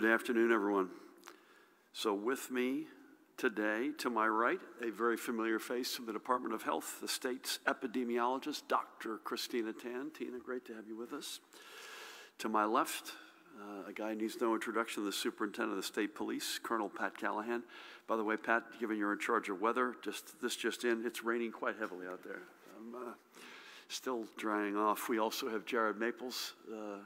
Good afternoon, everyone. So, with me today, to my right, a very familiar face from the Department of Health, the state's epidemiologist, Dr. Christina Tan. Tina, great to have you with us. To my left, uh, a guy needs no introduction, the superintendent of the state police, Colonel Pat Callahan. By the way, Pat, given you're in charge of weather, just this just in, it's raining quite heavily out there. I'm uh, still drying off. We also have Jared Maples, uh,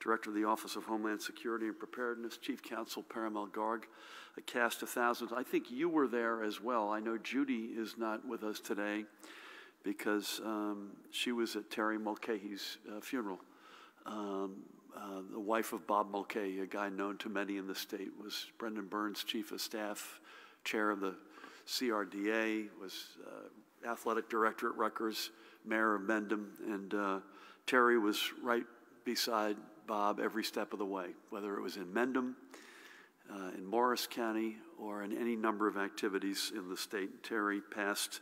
Director of the Office of Homeland Security and Preparedness, Chief Counsel Parimal Garg, a cast of thousands. I think you were there as well. I know Judy is not with us today because um, she was at Terry Mulcahy's uh, funeral. Um, uh, the wife of Bob Mulcahy, a guy known to many in the state, was Brendan Byrne's, Chief of Staff, Chair of the CRDA, was uh, Athletic Director at Rutgers, Mayor of Mendham, and uh, Terry was right beside Bob every step of the way, whether it was in Mendham, uh, in Morris County, or in any number of activities in the state. Terry passed,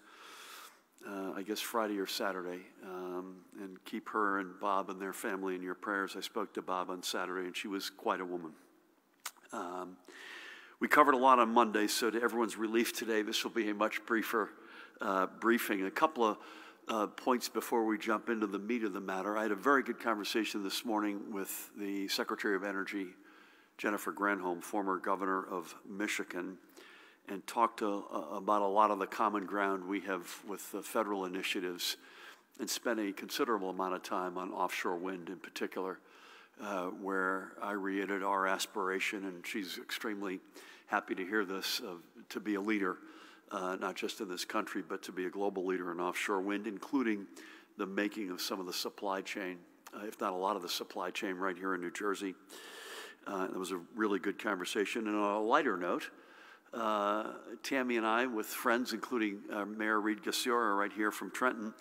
uh, I guess, Friday or Saturday. Um, and keep her and Bob and their family in your prayers. I spoke to Bob on Saturday, and she was quite a woman. Um, we covered a lot on Monday, so to everyone's relief today, this will be a much briefer uh, briefing. A couple of uh, points before we jump into the meat of the matter. I had a very good conversation this morning with the Secretary of Energy, Jennifer Granholm, former governor of Michigan, and talked to, uh, about a lot of the common ground we have with the federal initiatives and spent a considerable amount of time on offshore wind in particular, uh, where I reiterated our aspiration, and she's extremely happy to hear this, to be a leader uh, not just in this country, but to be a global leader in offshore wind, including the making of some of the supply chain, uh, if not a lot of the supply chain right here in New Jersey. Uh, it was a really good conversation. And on a lighter note, uh, Tammy and I, with friends, including uh, Mayor Reed Gusciora right here from Trenton,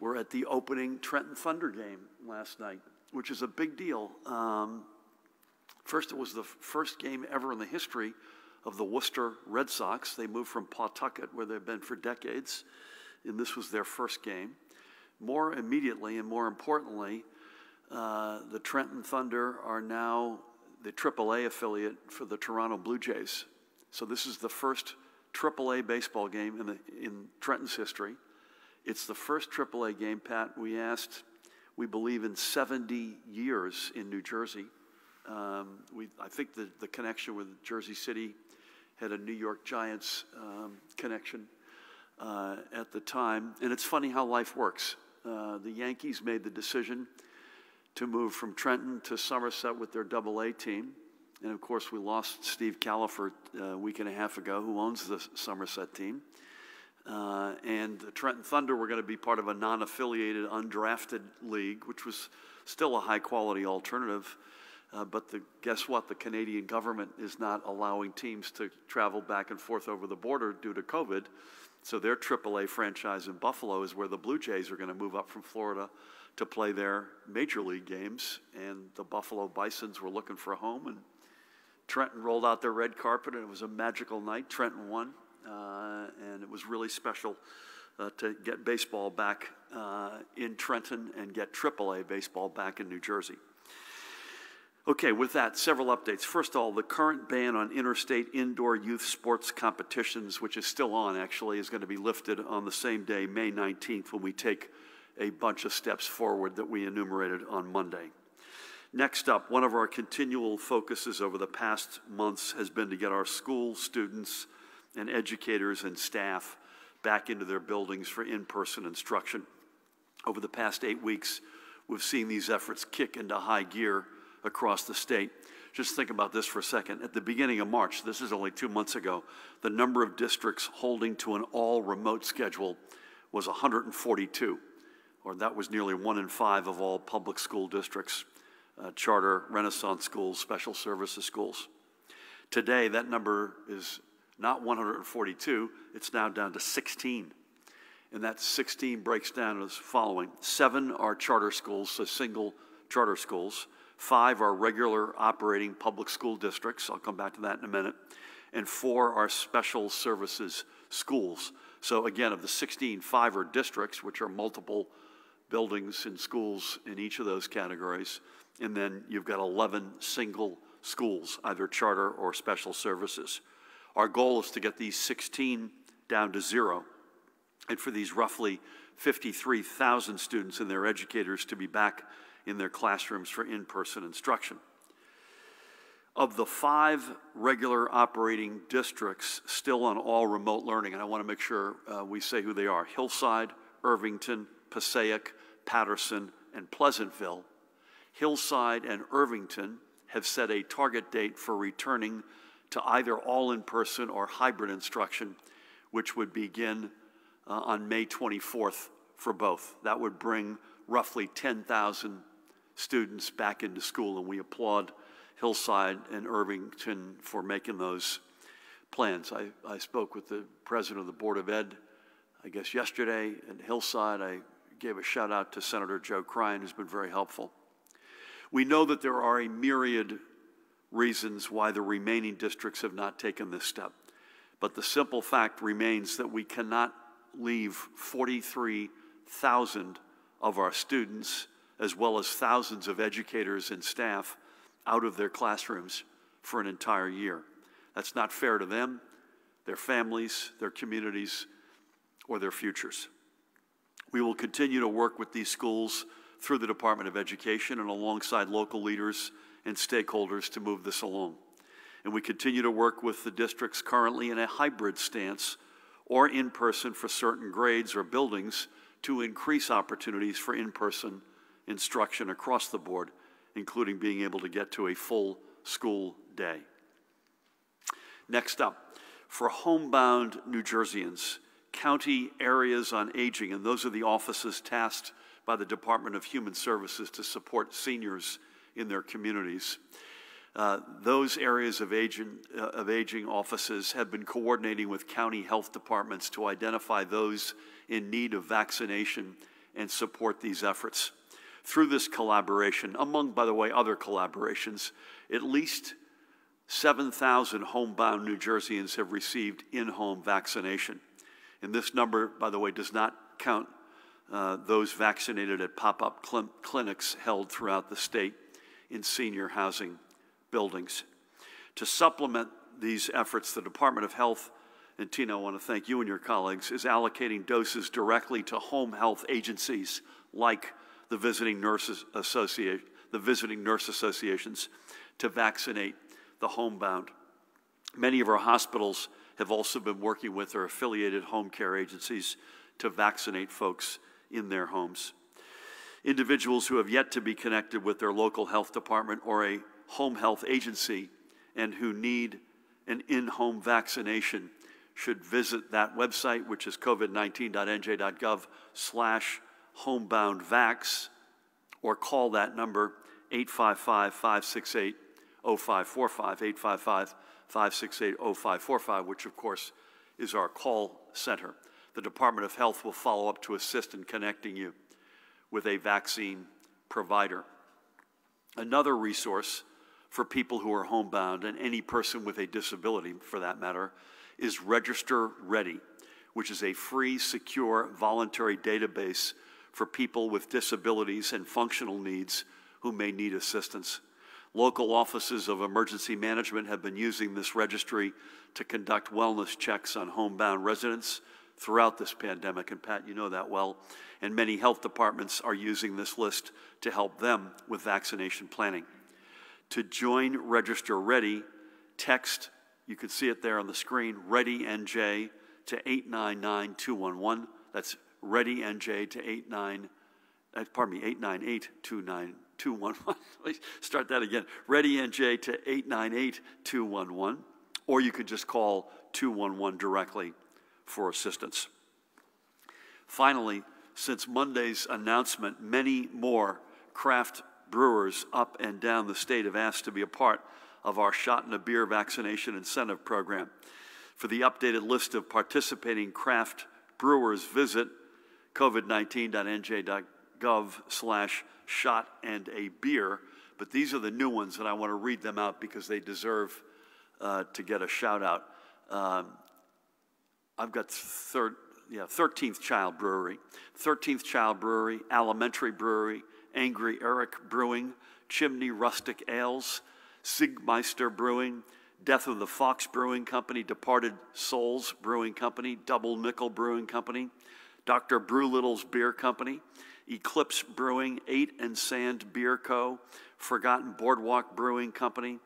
were at the opening Trenton Thunder game last night, which is a big deal. Um, first, it was the first game ever in the history of the Worcester Red Sox. They moved from Pawtucket, where they've been for decades, and this was their first game. More immediately and more importantly, uh, the Trenton Thunder are now the AAA affiliate for the Toronto Blue Jays. So this is the first AAA baseball game in, the, in Trenton's history. It's the first AAA game, Pat, we asked, we believe, in 70 years in New Jersey. Um, we, I think the, the connection with Jersey City had a New York Giants um, connection uh, at the time. And it's funny how life works. Uh, the Yankees made the decision to move from Trenton to Somerset with their double A team. And of course, we lost Steve Kalafer uh, a week and a half ago, who owns the Somerset team. Uh, and the Trenton Thunder were going to be part of a non affiliated, undrafted league, which was still a high quality alternative. Uh, but the, guess what? The Canadian government is not allowing teams to travel back and forth over the border due to COVID. So their AAA franchise in Buffalo is where the Blue Jays are going to move up from Florida to play their major league games. And the Buffalo Bisons were looking for a home. And Trenton rolled out their red carpet, and it was a magical night. Trenton won, uh, and it was really special. Uh, to get baseball back uh, in Trenton and get AAA baseball back in New Jersey. Okay, with that, several updates. First of all, the current ban on interstate indoor youth sports competitions, which is still on actually, is going to be lifted on the same day, May 19th, when we take a bunch of steps forward that we enumerated on Monday. Next up, one of our continual focuses over the past months has been to get our school students and educators and staff back into their buildings for in person instruction. Over the past eight weeks, we've seen these efforts kick into high gear across the state. Just think about this for a second. At the beginning of March, this is only two months ago, the number of districts holding to an all remote schedule was 142, or that was nearly one in five of all public school districts, uh, charter, Renaissance schools, special services schools. Today, that number is not 142, it's now down to 16. And that 16 breaks down as following seven are charter schools, so single charter schools. Five are regular operating public school districts. I'll come back to that in a minute. And four are special services schools. So, again, of the 16, five are districts, which are multiple buildings and schools in each of those categories. And then you've got 11 single schools, either charter or special services. Our goal is to get these 16 down to zero, and for these roughly 53,000 students and their educators to be back in their classrooms for in-person instruction. Of the five regular operating districts still on all remote learning, and I want to make sure uh, we say who they are, Hillside, Irvington, Passaic, Paterson, and Pleasantville, Hillside and Irvington have set a target date for returning to either all in-person or hybrid instruction, which would begin uh, on May 24th for both. That would bring roughly 10,000 students back into school, and we applaud Hillside and Irvington for making those plans. I, I spoke with the president of the Board of Ed, I guess yesterday, at Hillside. I gave a shout out to Senator Joe Cryan, who's been very helpful. We know that there are a myriad reasons why the remaining districts have not taken this step. But the simple fact remains that we cannot leave 43,000 of our students, as well as thousands of educators and staff, out of their classrooms for an entire year. That's not fair to them, their families, their communities, or their futures. We will continue to work with these schools through the Department of Education and alongside local leaders and stakeholders to move this along. And we continue to work with the districts currently in a hybrid stance or in person for certain grades or buildings to increase opportunities for in person instruction across the board including being able to get to a full school day. Next up, for homebound New Jerseyans, county areas on aging, and those are the offices tasked by the Department of Human Services to support seniors in their communities. Uh, those areas of aging, uh, of aging offices have been coordinating with county health departments to identify those in need of vaccination and support these efforts through this collaboration, among, by the way, other collaborations, at least 7,000 homebound New Jerseyans have received in home vaccination. And this number, by the way, does not count uh, those vaccinated at pop up cl clinics held throughout the state in senior housing buildings. To supplement these efforts, the Department of Health, and Tina, I want to thank you and your colleagues, is allocating doses directly to home health agencies like the visiting nurses associate, the visiting nurse associations to vaccinate the homebound. Many of our hospitals have also been working with their affiliated home care agencies to vaccinate folks in their homes. Individuals who have yet to be connected with their local health department or a home health agency and who need an in-home vaccination should visit that website, which is covid19.nj.gov slash homebound vax or call that number 855 568 0545, 855 568 0545, which of course is our call center. The Department of Health will follow up to assist in connecting you with a vaccine provider. Another resource for people who are homebound and any person with a disability for that matter is Register Ready, which is a free, secure, voluntary database for people with disabilities and functional needs who may need assistance. Local offices of emergency management have been using this registry to conduct wellness checks on homebound residents throughout this pandemic, and Pat, you know that well. And many health departments are using this list to help them with vaccination planning. To join Register Ready, text, you can see it there on the screen, Ready NJ to 899211. That's ready NJ to 89, uh, pardon me, 898 start that again. Ready NJ to 898 or you could just call 211 directly for assistance. Finally, since Monday's announcement, many more craft brewers up and down the state have asked to be a part of our Shot in a Beer vaccination incentive program. For the updated list of participating craft brewers, visit covid19.nj.gov slash shot and a beer. But these are the new ones, and I want to read them out because they deserve uh, to get a shout out. Um, I've got yeah, 13th Child Brewery, 13th Child Brewery, Alementary Brewery, Angry Eric Brewing, Chimney Rustic Ales, Czig Meister Brewing, Death of the Fox Brewing Company, Departed Souls Brewing Company, Double Nickel Brewing Company, Dr. Brewlittle's Beer Company, Eclipse Brewing, Eight and Sand Beer Co., Forgotten Boardwalk Brewing Company,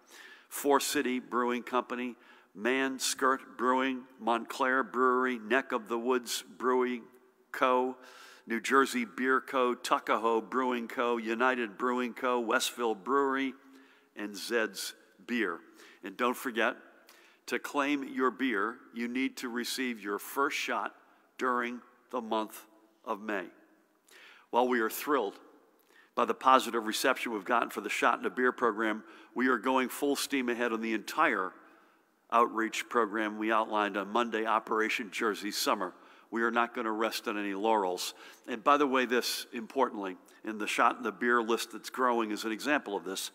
Four City Brewing Company, Man Skirt Brewing, Montclair Brewery, Neck of the Woods Brewing Co., New Jersey Beer Co., Tuckahoe Brewing Co., United Brewing Co., Westville Brewery, and Zed's Beer. And don't forget, to claim your beer, you need to receive your first shot during the month of May. While we are thrilled by the positive reception we've gotten for the Shot in a Beer program, we are going full steam ahead on the entire outreach program we outlined on Monday, Operation Jersey Summer. We are not going to rest on any laurels. And by the way, this, importantly, in the Shot in the Beer list that's growing is an example of this.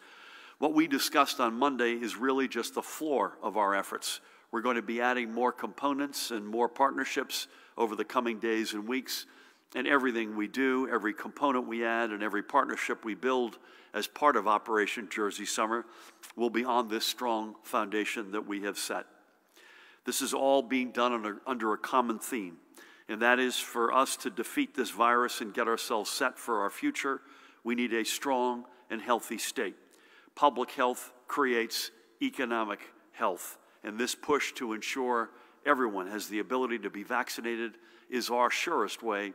What we discussed on Monday is really just the floor of our efforts. We're going to be adding more components and more partnerships over the coming days and weeks. And everything we do, every component we add, and every partnership we build as part of Operation Jersey Summer will be on this strong foundation that we have set. This is all being done under, under a common theme, and that is for us to defeat this virus and get ourselves set for our future, we need a strong and healthy state. Public health creates economic health, and this push to ensure everyone has the ability to be vaccinated is our surest way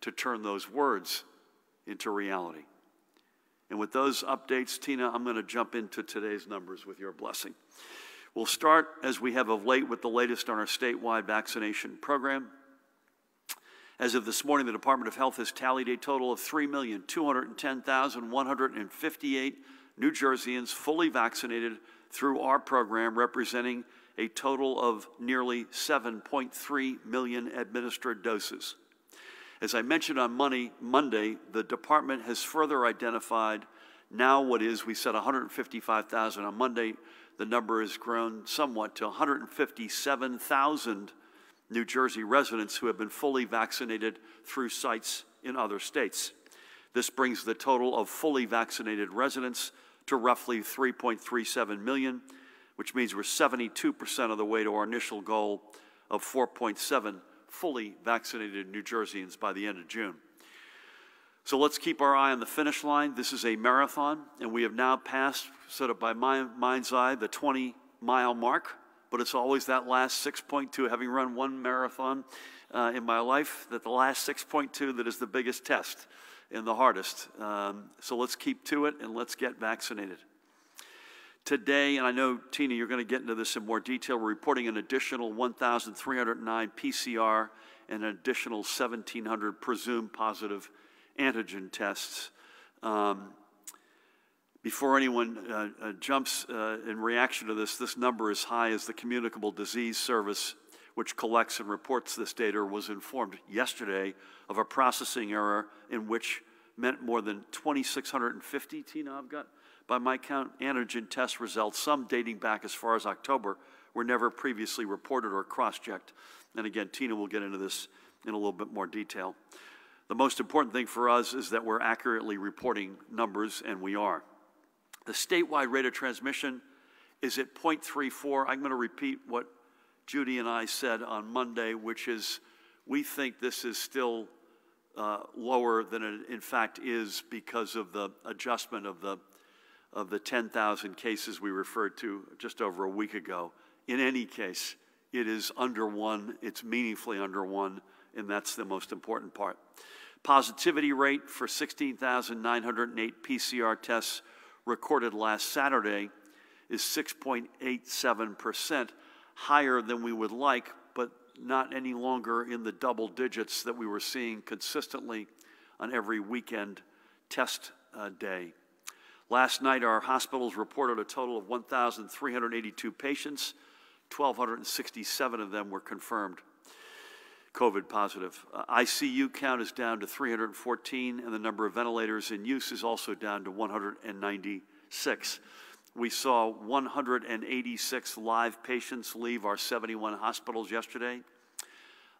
to turn those words into reality. And with those updates, Tina, I'm going to jump into today's numbers with your blessing. We'll start, as we have of late, with the latest on our statewide vaccination program. As of this morning, the Department of Health has tallied a total of 3,210,158 New Jerseyans fully vaccinated through our program, representing a total of nearly 7.3 million administered doses. As I mentioned on Monday, Monday, the department has further identified now what is, we said 155,000 on Monday. The number has grown somewhat to 157,000 New Jersey residents who have been fully vaccinated through sites in other states. This brings the total of fully vaccinated residents to roughly 3.37 million, which means we're 72% of the way to our initial goal of 4.7 fully vaccinated New Jerseyans by the end of June. So let's keep our eye on the finish line. This is a marathon, and we have now passed, sort of by my mind's eye, the 20 mile mark. But it's always that last 6.2, having run one marathon uh, in my life, that the last 6.2 that is the biggest test and the hardest. Um, so let's keep to it and let's get vaccinated. Today, and I know, Tina, you're going to get into this in more detail, we're reporting an additional 1,309 PCR and an additional 1,700 presumed positive antigen tests. Um, before anyone uh, uh, jumps uh, in reaction to this, this number is high as the Communicable Disease Service, which collects and reports this data, was informed yesterday of a processing error in which meant more than 2,650, Tina, I've got by my count, antigen test results, some dating back as far as October, were never previously reported or cross checked. And again, Tina will get into this in a little bit more detail. The most important thing for us is that we're accurately reporting numbers, and we are. The statewide rate of transmission is at 0.34. I'm going to repeat what Judy and I said on Monday, which is we think this is still uh, lower than it in fact is because of the adjustment of the of the 10,000 cases we referred to just over a week ago. In any case, it is under one, it's meaningfully under one, and that's the most important part. Positivity rate for 16,908 PCR tests recorded last Saturday is 6.87%, higher than we would like, but not any longer in the double digits that we were seeing consistently on every weekend test uh, day. Last night, our hospitals reported a total of 1,382 patients. 1,267 of them were confirmed COVID positive. Uh, ICU count is down to 314, and the number of ventilators in use is also down to 196. We saw 186 live patients leave our 71 hospitals yesterday.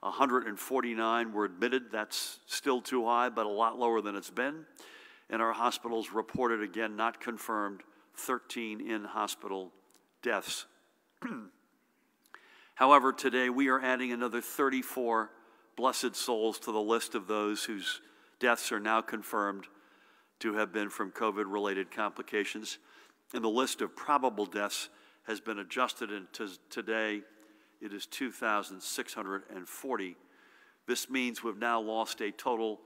149 were admitted. That's still too high, but a lot lower than it's been and our hospitals reported again not confirmed 13 in hospital deaths. However, today we are adding another 34 blessed souls to the list of those whose deaths are now confirmed to have been from COVID related complications. And the list of probable deaths has been adjusted, and today it is 2,640. This means we've now lost a total,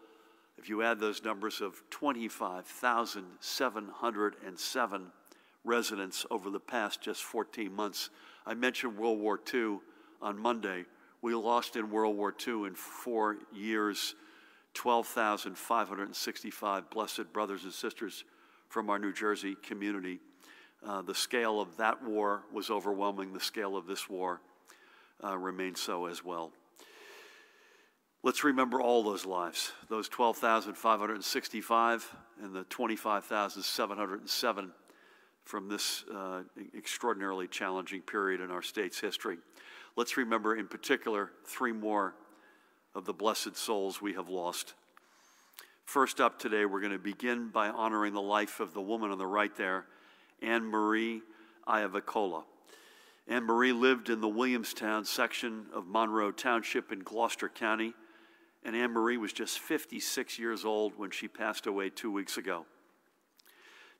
if you add those numbers, of 25,707 residents over the past just 14 months. I mentioned World War II on Monday. We lost in World War II in four years 12,565 blessed brothers and sisters from our New Jersey community. Uh, the scale of that war was overwhelming. The scale of this war uh, remains so as well. Let's remember all those lives those 12,565 and the 25,707 from this uh, extraordinarily challenging period in our state's history. Let's remember, in particular, three more of the blessed souls we have lost. First up today, we're going to begin by honoring the life of the woman on the right there, Anne Marie Iavacola. Anne Marie lived in the Williamstown section of Monroe Township in Gloucester County, and Anne Marie was just 56 years old when she passed away two weeks ago.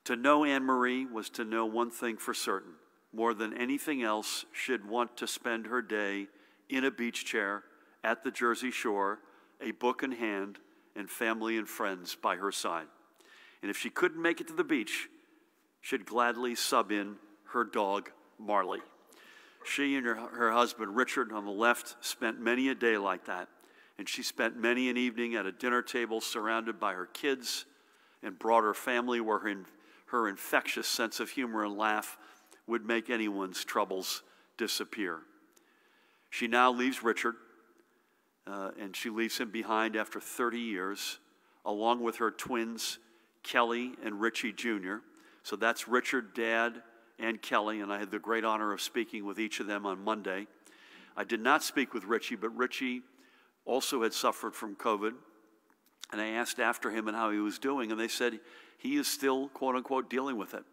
To know Anne Marie was to know one thing for certain more than anything else, she'd want to spend her day in a beach chair at the Jersey Shore, a book in hand, and family and friends by her side. And if she couldn't make it to the beach, she'd gladly sub in her dog, Marley. She and her, her husband, Richard, on the left, spent many a day like that. And she spent many an evening at a dinner table surrounded by her kids and broader family where her, her infectious sense of humor and laugh would make anyone's troubles disappear. She now leaves Richard, uh, and she leaves him behind after 30 years, along with her twins, Kelly and Richie Jr. So that's Richard, Dad, and Kelly, and I had the great honor of speaking with each of them on Monday. I did not speak with Richie, but Richie also had suffered from COVID, and I asked after him and how he was doing, and they said he is still, quote unquote, dealing with it.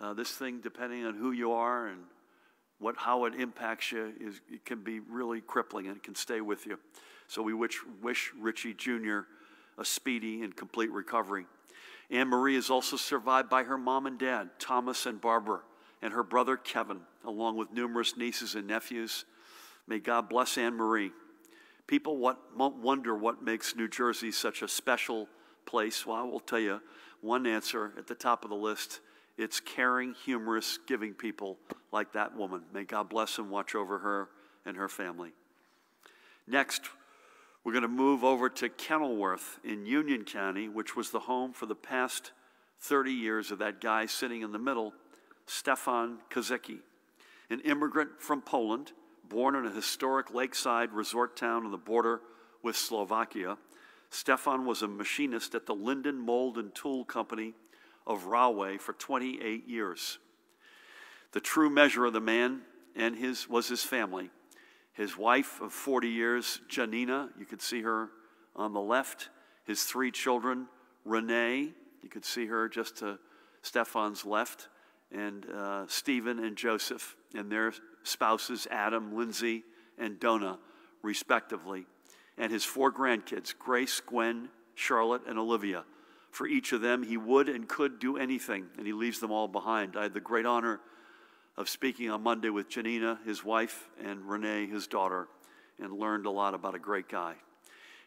Uh, this thing, depending on who you are and what, how it impacts you, is, it can be really crippling and can stay with you. So we wish, wish Richie Jr. a speedy and complete recovery. Anne Marie is also survived by her mom and dad, Thomas and Barbara, and her brother Kevin, along with numerous nieces and nephews. May God bless Anne Marie. People what, wonder what makes New Jersey such a special place. Well, I will tell you one answer at the top of the list it's caring, humorous, giving people like that woman. May God bless and watch over her and her family. Next, we're going to move over to Kenilworth in Union County, which was the home for the past 30 years of that guy sitting in the middle, Stefan Kozicki, an immigrant from Poland, born in a historic lakeside resort town on the border with Slovakia. Stefan was a machinist at the Linden Mold and Tool Company of Rahway for 28 years. The true measure of the man and his was his family. His wife of 40 years, Janina, you can see her on the left. His three children, Renee, you can see her just to Stefan's left, and uh, Stephen and Joseph, and their spouses, Adam, Lindsay, and Donna, respectively. And his four grandkids, Grace, Gwen, Charlotte, and Olivia for each of them. He would and could do anything, and he leaves them all behind. I had the great honor of speaking on Monday with Janina, his wife, and Renee, his daughter, and learned a lot about a great guy.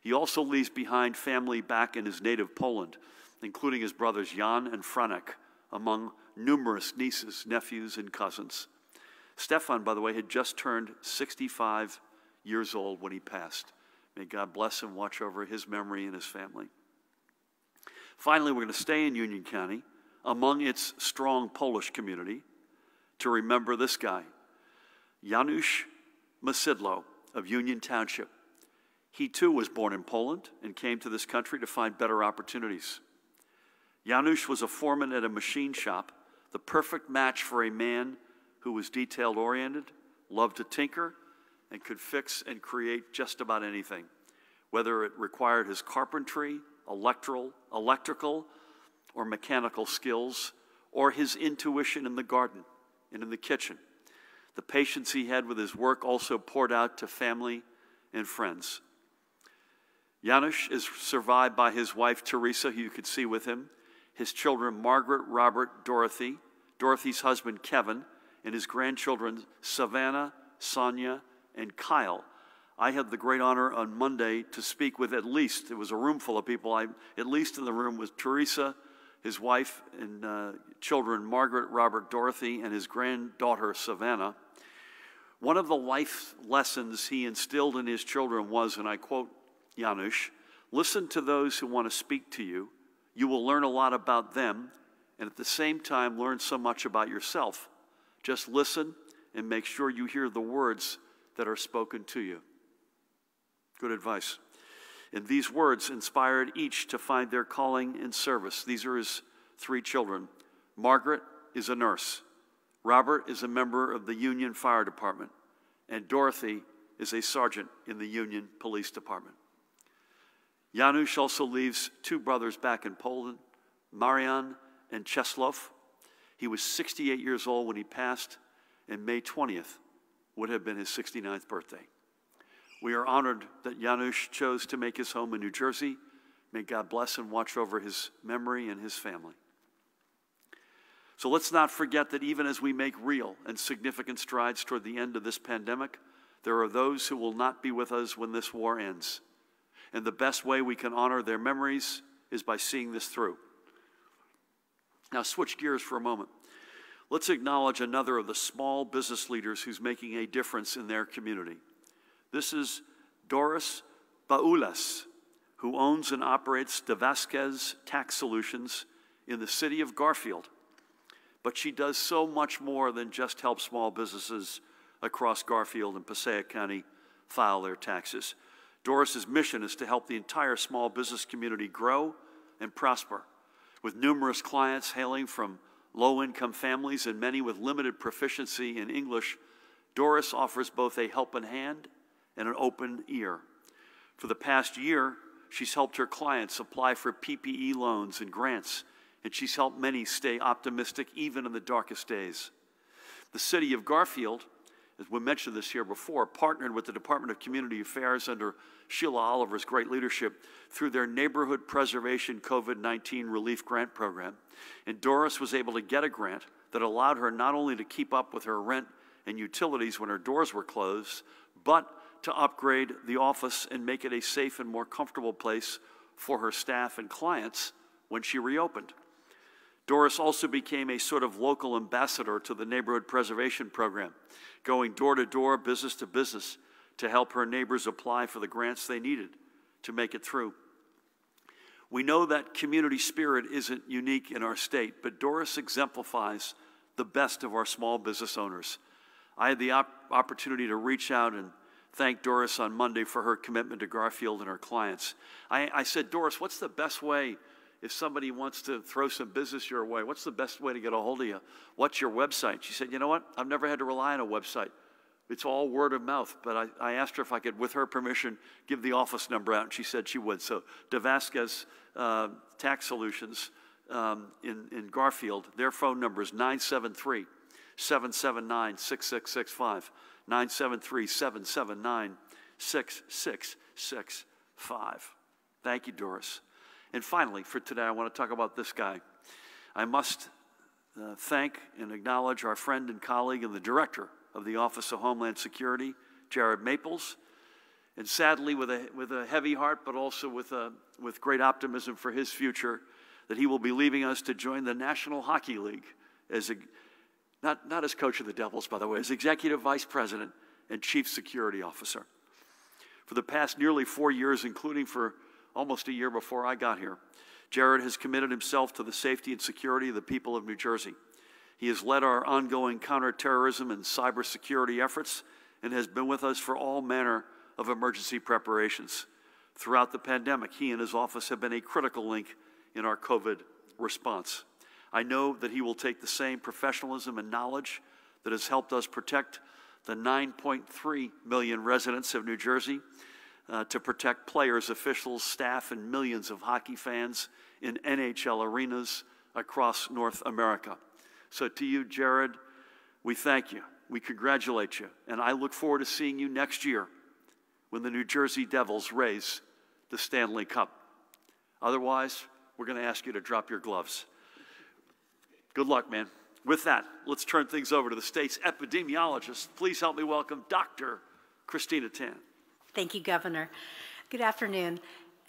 He also leaves behind family back in his native Poland, including his brothers Jan and Franek, among numerous nieces, nephews, and cousins. Stefan, by the way, had just turned 65 years old when he passed. May God bless and watch over his memory and his family. Finally, we're going to stay in Union County among its strong Polish community to remember this guy, Janusz Masidlo of Union Township. He too was born in Poland and came to this country to find better opportunities. Janusz was a foreman at a machine shop, the perfect match for a man who was detail oriented, loved to tinker, and could fix and create just about anything, whether it required his carpentry, electoral, electrical or mechanical skills, or his intuition in the garden and in the kitchen. The patience he had with his work also poured out to family and friends. Janusz is survived by his wife Teresa, who you could see with him, his children Margaret, Robert, Dorothy, Dorothy's husband Kevin, and his grandchildren Savannah, Sonia, and Kyle. I had the great honor on Monday to speak with at least, it was a room full of people, I, at least in the room was Teresa, his wife and uh, children, Margaret, Robert, Dorothy, and his granddaughter, Savannah. One of the life lessons he instilled in his children was, and I quote Janusz, listen to those who want to speak to you. You will learn a lot about them, and at the same time, learn so much about yourself. Just listen and make sure you hear the words that are spoken to you. Good advice. And these words inspired each to find their calling in service. These are his three children. Margaret is a nurse. Robert is a member of the Union Fire Department. And Dorothy is a sergeant in the Union Police Department. Janusz also leaves two brothers back in Poland, Marian and Czesław. He was 68 years old when he passed, and May 20th would have been his 69th birthday. We are honored that Janusz chose to make his home in New Jersey. May God bless and watch over his memory and his family. So let's not forget that even as we make real and significant strides toward the end of this pandemic, there are those who will not be with us when this war ends. And the best way we can honor their memories is by seeing this through. Now, switch gears for a moment. Let's acknowledge another of the small business leaders who's making a difference in their community. This is Doris Baulas, who owns and operates De Vasquez Tax Solutions in the city of Garfield. But she does so much more than just help small businesses across Garfield and Passaic County file their taxes. Doris's mission is to help the entire small business community grow and prosper. With numerous clients hailing from low income families and many with limited proficiency in English, Doris offers both a helping hand and an open ear. For the past year, she's helped her clients apply for PPE loans and grants, and she's helped many stay optimistic even in the darkest days. The city of Garfield, as we mentioned this here before, partnered with the Department of Community Affairs under Sheila Oliver's great leadership through their Neighborhood Preservation COVID 19 Relief Grant Program. And Doris was able to get a grant that allowed her not only to keep up with her rent and utilities when her doors were closed, but to upgrade the office and make it a safe and more comfortable place for her staff and clients when she reopened. Doris also became a sort of local ambassador to the Neighborhood Preservation Program, going door to door, business to business, to help her neighbors apply for the grants they needed to make it through. We know that community spirit isn't unique in our state, but Doris exemplifies the best of our small business owners. I had the op opportunity to reach out and thank Doris on Monday for her commitment to Garfield and her clients. I, I, said, Doris, what's the best way if somebody wants to throw some business your way? What's the best way to get a hold of you? What's your website? She said, You know what? I've never had to rely on a website. It's all word of mouth. But I, I asked her if I could, with her permission, give the office number out, and she said she would. So, De Vasquez uh, Tax Solutions um, in, in Garfield, their phone number is 973 779 6665. 973 779 6665. Thank you, Doris. And finally, for today, I want to talk about this guy. I must uh, thank and acknowledge our friend and colleague and the director of the Office of Homeland Security, Jared Maples. And sadly, with a, with a heavy heart, but also with, a, with great optimism for his future, that he will be leaving us to join the National Hockey League as a, not, not as coach of the Devils, by the way, as executive vice president and chief security officer. For the past nearly four years, including for almost a year before I got here, Jared has committed himself to the safety and security of the people of New Jersey. He has led our ongoing counterterrorism and cybersecurity efforts and has been with us for all manner of emergency preparations. Throughout the pandemic, he and his office have been a critical link in our COVID response. I know that he will take the same professionalism and knowledge that has helped us protect the 9.3 million residents of New Jersey, uh, to protect players, officials, staff, and millions of hockey fans in NHL arenas, across North America. So, to you, Jared, we thank you. We congratulate you. And I look forward to seeing you next year when the New Jersey Devils raise the Stanley Cup. Otherwise, we're going to ask you to drop your gloves. Good luck, man. With that, let's turn things over to the state's epidemiologist. Please help me welcome Dr. Christina Tan. Thank you, Governor. Good afternoon.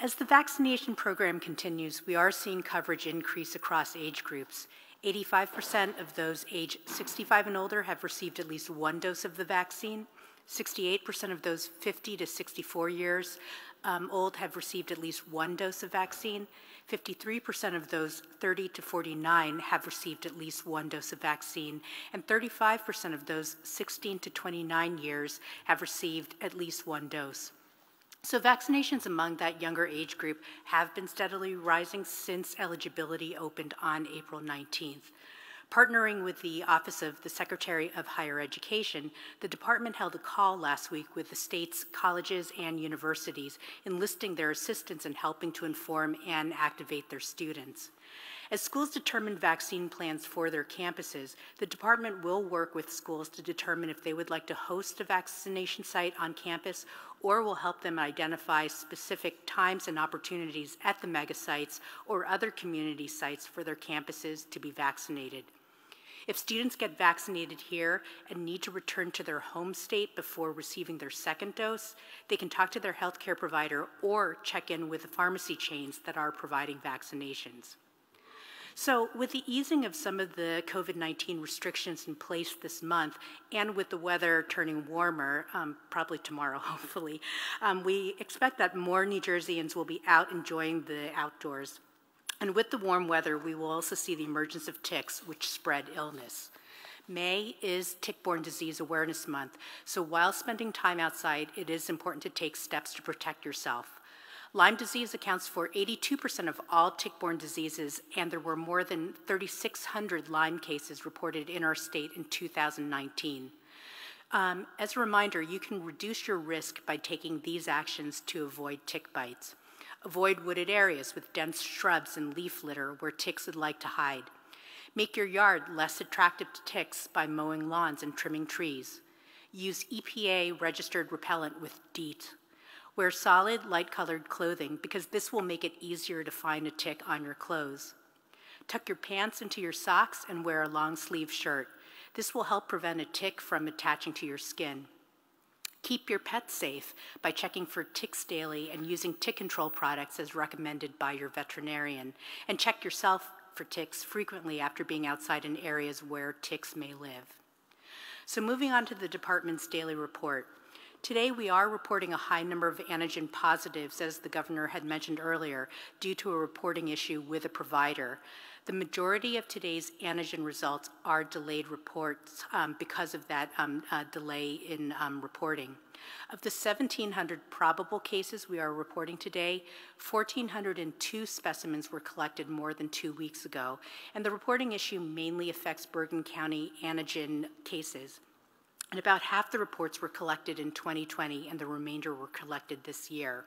As the vaccination program continues, we are seeing coverage increase across age groups. 85% of those age 65 and older have received at least one dose of the vaccine. 68% of those 50 to 64 years um, old have received at least one dose of vaccine. 53% of those 30 to 49 have received at least one dose of vaccine, and 35% of those 16 to 29 years have received at least one dose. So vaccinations among that younger age group have been steadily rising since eligibility opened on April 19th. Partnering with the Office of the Secretary of Higher Education, the department held a call last week with the state's colleges and universities, enlisting their assistance in helping to inform and activate their students. As schools determine vaccine plans for their campuses, the department will work with schools to determine if they would like to host a vaccination site on campus or will help them identify specific times and opportunities at the mega sites or other community sites for their campuses to be vaccinated. If students get vaccinated here and need to return to their home state before receiving their second dose, they can talk to their healthcare provider or check in with the pharmacy chains that are providing vaccinations. So, with the easing of some of the COVID 19 restrictions in place this month, and with the weather turning warmer, um, probably tomorrow, hopefully, um, we expect that more New Jerseyans will be out enjoying the outdoors. And with the warm weather, we will also see the emergence of ticks, which spread illness. May is Tick-Borne Disease Awareness Month, so while spending time outside, it is important to take steps to protect yourself. Lyme disease accounts for 82% of all tick-borne diseases, and there were more than 3,600 Lyme cases reported in our state in 2019. Um, as a reminder, you can reduce your risk by taking these actions to avoid tick bites. Avoid wooded areas with dense shrubs and leaf litter where ticks would like to hide. Make your yard less attractive to ticks by mowing lawns and trimming trees. Use EPA registered repellent with DEET. Wear solid, light colored clothing because this will make it easier to find a tick on your clothes. Tuck your pants into your socks and wear a long sleeve shirt. This will help prevent a tick from attaching to your skin. Keep your pets safe by checking for ticks daily and using tick control products as recommended by your veterinarian. And check yourself for ticks frequently after being outside in areas where ticks may live. So, moving on to the department's daily report. Today, we are reporting a high number of antigen positives, as the governor had mentioned earlier, due to a reporting issue with a provider. The majority of today's antigen results are delayed reports um, because of that um, uh, delay in um, reporting. Of the 1,700 probable cases we are reporting today, 1,402 specimens were collected more than two weeks ago, and the reporting issue mainly affects Bergen County antigen cases. And about half the reports were collected in 2020, and the remainder were collected this year.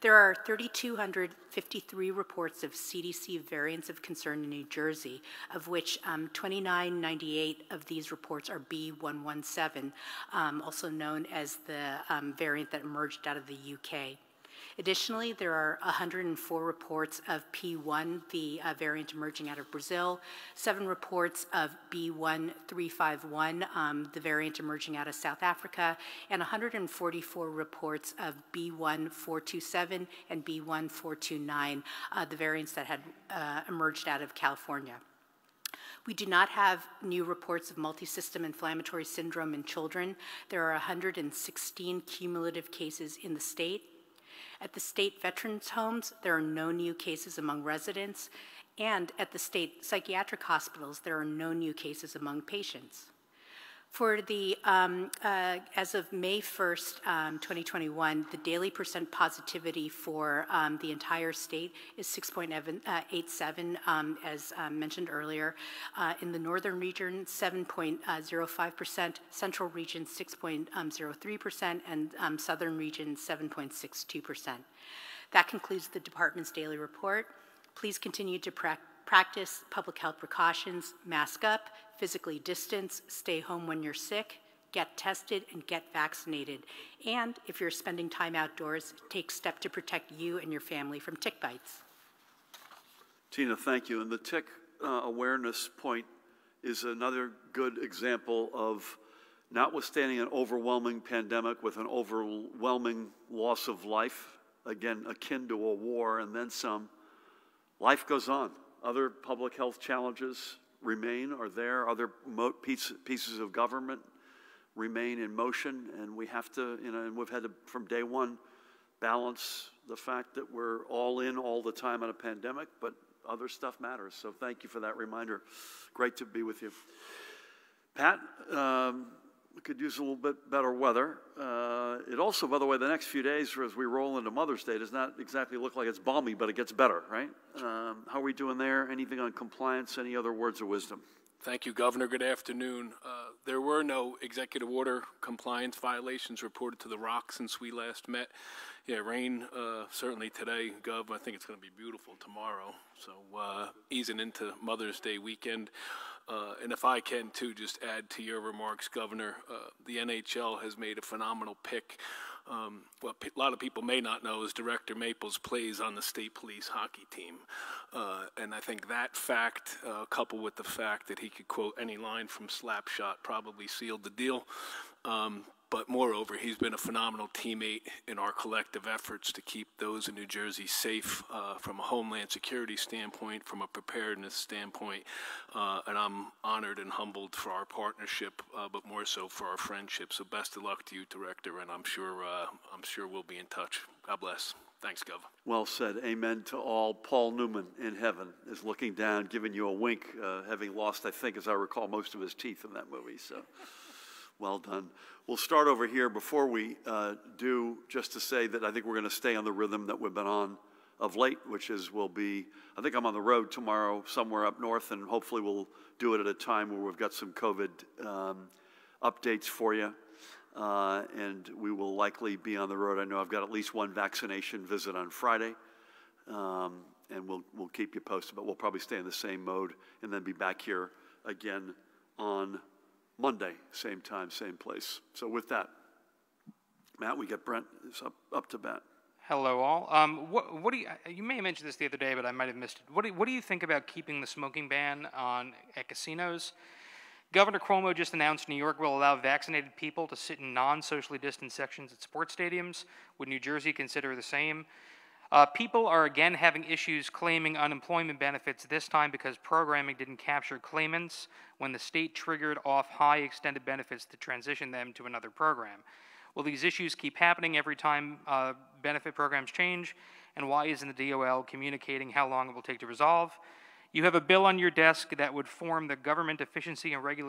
There are 3,253 reports of CDC variants of concern in New Jersey, of which um, 2998 of these reports are B117, um, also known as the um, variant that emerged out of the UK. Additionally, there are 104 reports of P1, the uh, variant emerging out of Brazil, seven reports of B1351, um, the variant emerging out of South Africa, and 144 reports of B1427 and B1429, uh, the variants that had uh, emerged out of California. We do not have new reports of multisystem inflammatory syndrome in children. There are 116 cumulative cases in the state. At the state veterans homes, there are no new cases among residents, and at the state psychiatric hospitals, there are no new cases among patients. For the, um, uh, as of May 1st, um, 2021, the daily percent positivity for um, the entire state is 6.87, uh, um, as um, mentioned earlier. Uh, in the northern region, 7.05%, central region, 6.03%, and um, southern region, 7.62%. That concludes the department's daily report. Please continue to Practice public health precautions, mask up, physically distance, stay home when you're sick, get tested, and get vaccinated. And if you're spending time outdoors, take steps to protect you and your family from tick bites. Tina, thank you. And the tick uh, awareness point is another good example of notwithstanding an overwhelming pandemic with an overwhelming loss of life, again, akin to a war and then some, life goes on. Other public health challenges remain, are there. Other piece, pieces of government remain in motion, and we have to, you know, and we've had to, from day one, balance the fact that we're all in all the time on a pandemic, but other stuff matters. So thank you for that reminder. Great to be with you. Pat, um, we could use a little bit better weather. Uh, it also, by the way, the next few days as we roll into Mother's Day does not exactly look like it's balmy, but it gets better, right? Um, how are we doing there? Anything on compliance? Any other words of wisdom? Thank you, Governor. Good afternoon. Uh, there were no executive order compliance violations reported to the ROC since we last met. Yeah, rain uh, certainly today, Gov. I think it's going to be beautiful tomorrow. So uh, easing into Mother's Day weekend. Uh, and if I can too, just add to your remarks, Governor, uh, the NHL has made a phenomenal pick um, what a lot of people may not know is Director Maples plays on the state police hockey team. Uh, and I think that fact, uh, coupled with the fact that he could quote any line from Slapshot, probably sealed the deal. Um, but moreover, he's been a phenomenal teammate in our collective efforts to keep those in New Jersey safe uh, from a homeland security standpoint, from a preparedness standpoint. Uh, and I'm honored and humbled for our partnership, uh, but more so for our friendship. So best of luck to you, Director, and I'm sure uh, I'm sure we'll be in touch. God bless. Thanks, Gov. Well said. Amen to all. Paul Newman in heaven is looking down, giving you a wink, uh, having lost, I think, as I recall, most of his teeth in that movie. So. Well done. We'll start over here before we uh, do, just to say that I think we're going to stay on the rhythm that we've been on of late, which is we'll be, I think I'm on the road tomorrow somewhere up north, and hopefully we'll do it at a time where we've got some COVID um, updates for you. Uh, and we will likely be on the road. I know I've got at least one vaccination visit on Friday, um, and we'll, we'll keep you posted, but we'll probably stay in the same mode and then be back here again on Monday, same time, same place. So with that, Matt, we get Brent up, up to bat. Hello, all. Um, what, what, do you, you may have mentioned this the other day, but I might have missed it. What do, what do you think about keeping the smoking ban on at casinos? Governor Cuomo just announced New York will allow vaccinated people to sit in non-socially distant sections at sports stadiums. Would New Jersey consider the same? Uh, people are again having issues claiming unemployment benefits, this time because programming didn't capture claimants when the state triggered off high extended benefits to transition them to another program. Will these issues keep happening every time uh, benefit programs change? And why isn't the DOL communicating how long it will take to resolve? You have a bill on your desk that would form the Government Efficiency and Reg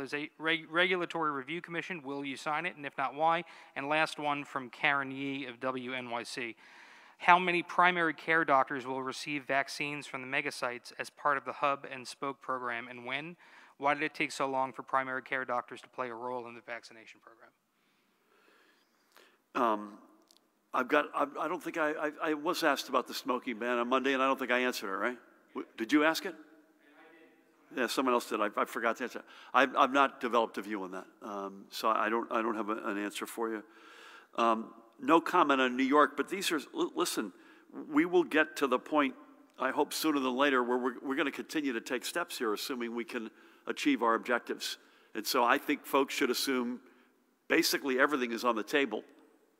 Regulatory Review Commission. Will you sign it? And if not, why? And last one from Karen Yi of WNYC. How many primary care doctors will receive vaccines from the megasites as part of the hub and spoke program and when? Why did it take so long for primary care doctors to play a role in the vaccination program? Um, I've got, I, I don't think I, I, I, was asked about the smoking ban on Monday, and I don't think I answered it, right? Did you ask it? Yeah, someone else did. I, I forgot to answer. I've, I've not developed a view on that, um, so I don't, I don't have a, an answer for you. Um, no comment on New York, but these are, listen, we will get to the point, I hope sooner than later, where we're, we're going to continue to take steps here, assuming we can achieve our objectives. And so I think folks should assume basically everything is on the table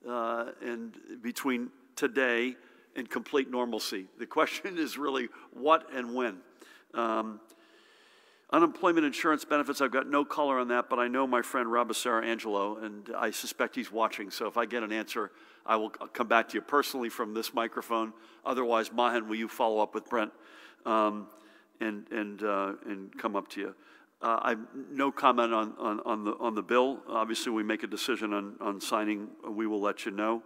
uh, and between today and complete normalcy. The question is really what and when. Um, Unemployment insurance benefits, I've got no color on that, but I know my friend Rob Asaro-Angelo, and I suspect he's watching. So if I get an answer, I will come back to you personally from this microphone. Otherwise, Mahen, will you follow up with Brent um, and, and, uh, and come up to you? Uh, I no comment on, on, on, the, on the bill. Obviously, we make a decision on, on signing, we will let you know.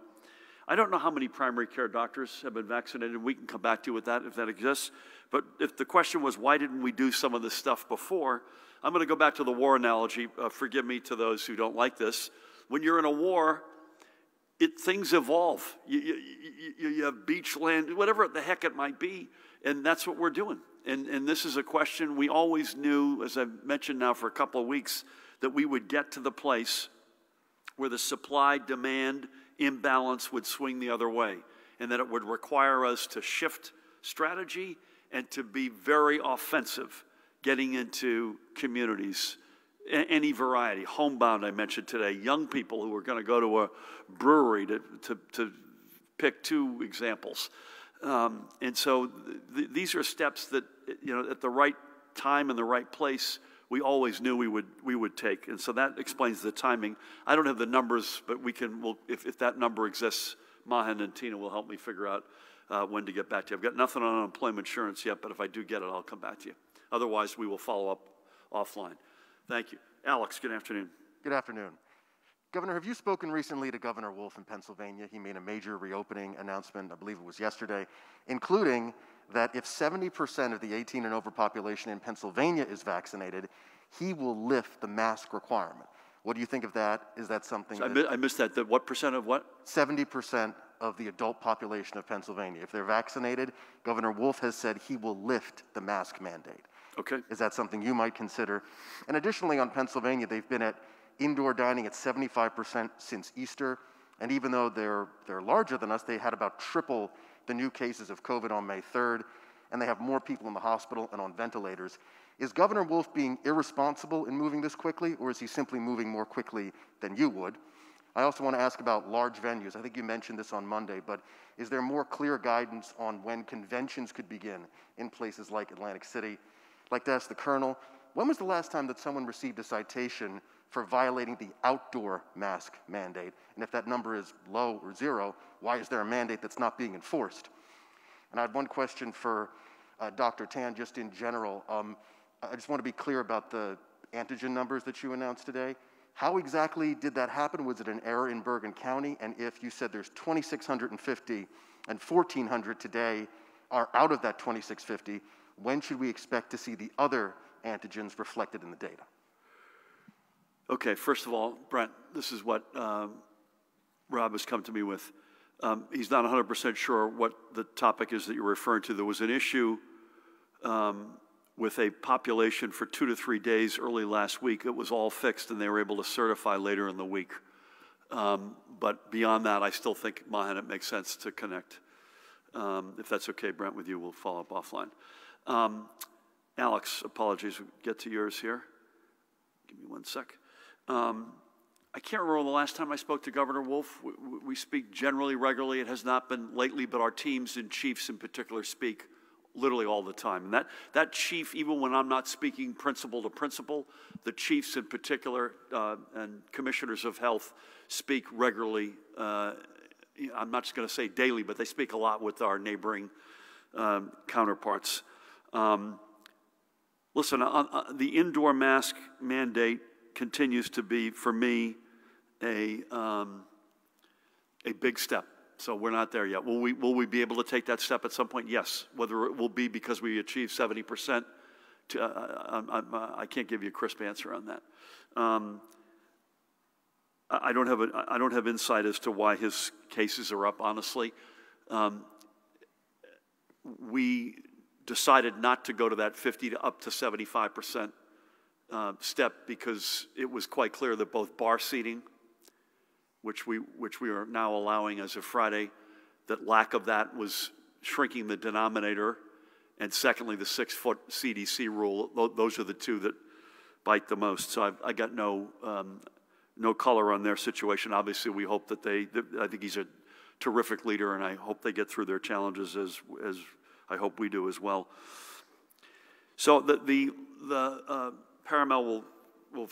I don't know how many primary care doctors have been vaccinated. We can come back to you with that if that exists. But if the question was, why didn't we do some of this stuff before? I'm going to go back to the war analogy. Uh, forgive me to those who don't like this. When you're in a war, it, things evolve. You, you, you, you have beach land, whatever the heck it might be, and that's what we're doing. And, and this is a question we always knew, as I've mentioned now for a couple of weeks, that we would get to the place where the supply demand imbalance would swing the other way, and that it would require us to shift strategy and to be very offensive getting into communities any variety. Homebound, I mentioned today, young people who are going to go to a brewery to, to, to pick two examples. Um, and so th- these are steps that, you know, at the right time and the right place, we always knew we would, we would take. And so that explains the timing. I don't have the numbers, but we can, we'll, if, if that number exists, Mahen and Tina will help me figure out uh, when to get back to you. I've got nothing on unemployment insurance yet, but if I do get it, I'll come back to you. Otherwise, we will follow up offline. Thank you. Alex, good afternoon. Good afternoon. Governor, have you spoken recently to Governor Wolf in Pennsylvania? He made a major reopening announcement, I believe it was yesterday, including that if 70% of the 18 and over population in Pennsylvania is vaccinated, he will lift the mask requirement. What do you think of that? Is that something So I, that I missed that. The what percent of what? 70% of the adult population of Pennsylvania, if they're vaccinated, Governor Wolf has said he will lift the mask mandate. Okay. Is that something you might consider? And additionally, on Pennsylvania, they've been at indoor dining at 75% since Easter. And even though they're, they're larger than us, they had about triple the new cases of COVID on May 3rd, and they have more people in the hospital and on ventilators. Is Governor Wolf being irresponsible in moving this quickly, or is he simply moving more quickly than you would? I also want to ask about large venues. I think you mentioned this on Monday, but is there more clear guidance on when conventions could begin in places like Atlantic City? I'd like to ask the Colonel, when was the last time that someone received a citation for violating the outdoor mask mandate? And if that number is low or zero, why is there a mandate that's not being enforced? And I had one question for uh, Dr. Tan, just in general. Um, I just want to be clear about the antigen numbers that you announced today. How exactly did that happen? Was it an error in Bergen County? And if you said there's 2,650 and 1,400 today are out of that 2,650, when should we expect to see the other antigens reflected in the data? Okay, first of all, Brent, this is what um, Rob has come to me with. Um, he's not 100% sure what the topic is that you're referring to. There was an issue um, with a population for two to three days early last week. It was all fixed, and they were able to certify later in the week. Um, but beyond that, I still think, Mahen, it makes sense to connect. Um, if that's okay, Brent, with you, we'll follow up offline. Um, Alex, apologies, we'll get to yours here. Give me one sec. Um, I can't remember the last time I spoke to Governor Wolf. We, we speak generally regularly. It has not been lately, but our teams and chiefs in particular speak literally all the time. And that, that chief, even when I'm not speaking principle to principle, the chiefs in particular uh, and commissioners of health speak regularly. Uh, I'm not just going to say daily, but they speak a lot with our neighboring um, counterparts. Um, listen, uh, uh, the indoor mask mandate continues to be, for me, a, um, a big step. So we're not there yet. Will we, will we be able to take that step at some point? Yes. Whether it will be because we achieve 70%, to, uh, I, I, I can't give you a crisp answer on that. Um, I don't have a, I don't have insight as to why his cases are up. Honestly, um, we decided not to go to that 50 to up to 75 percent uh, step because it was quite clear that both bar seating, which we, which we are now allowing as of Friday, that lack of that was shrinking the denominator. And secondly, the six foot CDC rule, those are the two that bite the most. So I've, I got no, um, no color on their situation. Obviously, we hope that they, I think he's a terrific leader, and I hope they get through their challenges as, as I hope we do as well. So the, the, the uh, Parimal will, will,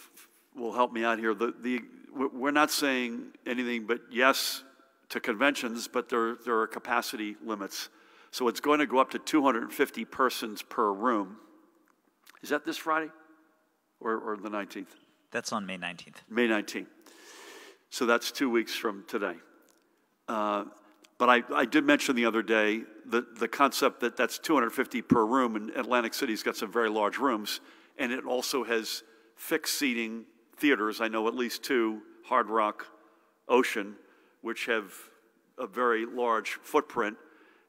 will help me out here. The, the, we're not saying anything but yes to conventions, but there, there are capacity limits. So it's going to go up to 250 persons per room. Is that this Friday or, or the 19th? That's on May 19th. May 19th. So that's two weeks from today. Uh, but I, I did mention the other day the, the concept that that's 250 per room, and Atlantic City's got some very large rooms, and it also has fixed seating theaters. I know at least two, Hard Rock, Ocean, which have a very large footprint,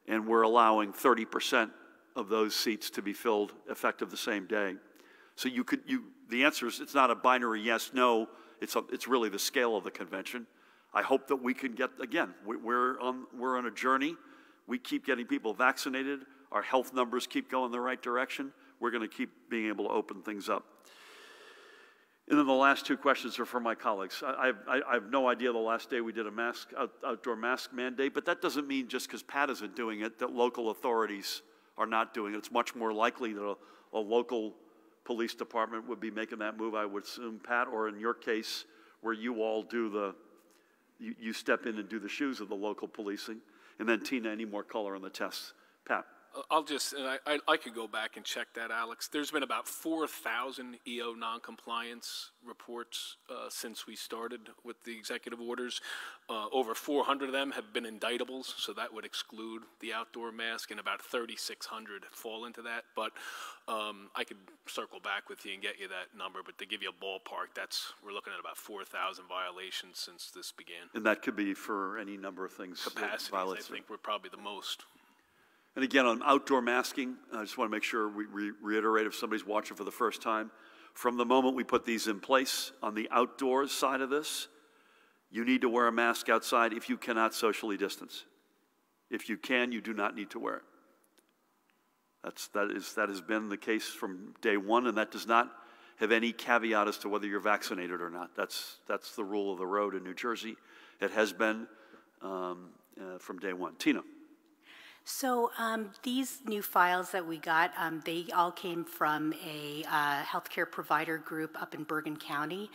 and we're allowing 30% of those seats to be filled effective the same day. So you could, you, the answer is, it's not a binary yes, no, it's, a, it's really the scale of the convention. I hope that we can get, again, we- we're on, we're on a journey. We keep getting people vaccinated. Our health numbers keep going the right direction. We're going to keep being able to open things up. And then the last two questions are for my colleagues. I, I, I have no idea the last day we did a mask, out, outdoor mask mandate, but that doesn't mean just because Pat isn't doing it that local authorities are not doing it. It's much more likely that a, a local police department would be making that move, I would assume, Pat, or in your case, where you all do the, you, you step in and do the shoes of the local policing. And then Tina, any more color on the tests? Pat? I'll just, and I, I, I could go back and check that, Alex. There's been about 4,000 EO noncompliance reports uh, since we started with the executive orders. Uh, over 400 of them have been indictables, so that would exclude the outdoor mask, and about 3,600 fall into that. But um, I could circle back with you and get you that number, but to give you a ballpark, that's, we're looking at about 4,000 violations since this began. And that could be for any number of things. that Capacities, I think, were probably the most. And again, on outdoor masking, I just want to make sure we re- reiterate if somebody's watching for the first time. From the moment we put these in place on the outdoors side of this, you need to wear a mask outside if you cannot socially distance. If you can, you do not need to wear it. That's, that, is, that has been the case from day one, and that does not have any caveat as to whether you're vaccinated or not. That's, that's the rule of the road in New Jersey. It has been um, uh, from day one. Tina. So um, these new files that we got, um, they all came from a uh, healthcare provider group up in Bergen County,